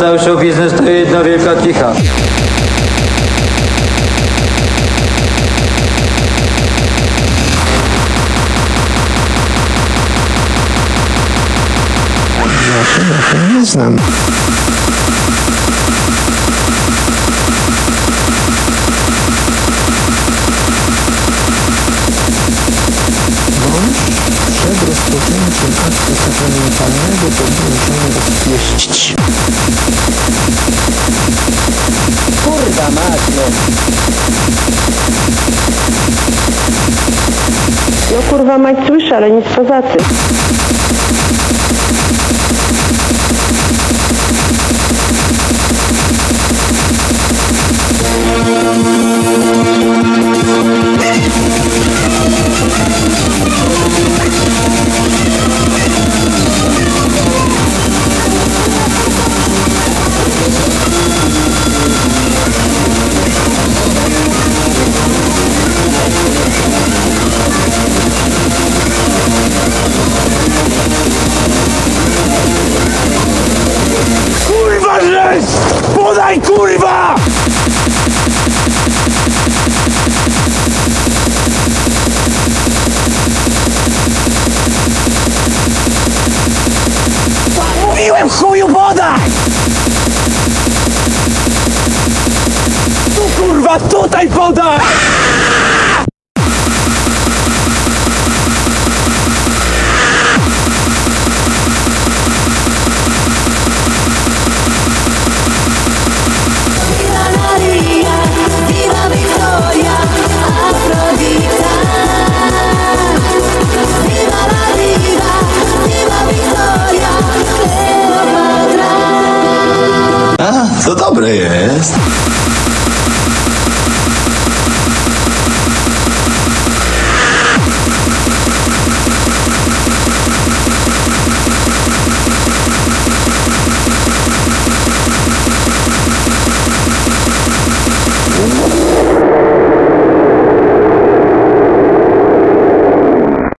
Cały show biznes to jedna wielka kicha. Nie znam. Rozpoczęciem aktu sakramentalnego powinien rozpieścić. Kurwa mać. No kurwa mać słyszę, ale nic poza tym. Podaj kurwa! Mówiłem chuju podaj! Tu kurwa, tutaj podaj! jest?